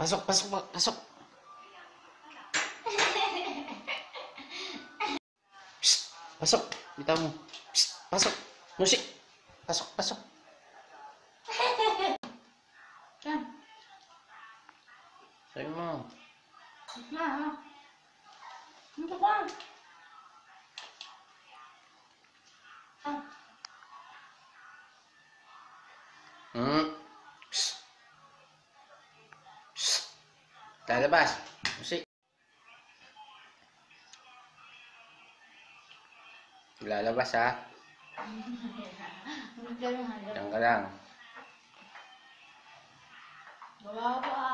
Pasok, pasok, pa- pasok. Psst, pasok. Bitaw mo. Psst, pasok. Musik. Pasok, pasok. Yan. Sabi mo. Na, ha? Ano ba? Lalabas. Musik. Lalabas ha. Diyan ka lang. Gawa pa.